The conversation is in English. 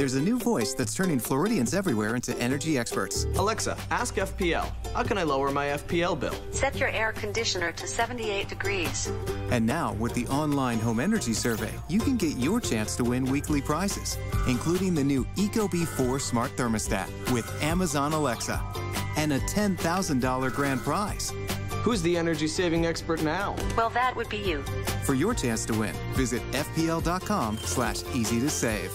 There's a new voice that's turning Floridians everywhere into energy experts. Alexa, ask FPL. How can I lower my FPL bill? Set your air conditioner to 78 degrees. And now, with the online home energy survey, you can get your chance to win weekly prizes, including the new Ecobee 4 smart thermostat with Amazon Alexa and a $10,000 grand prize. Who's the energy saving expert now? Well, that would be you. For your chance to win, visit fpl.com slash easy to save.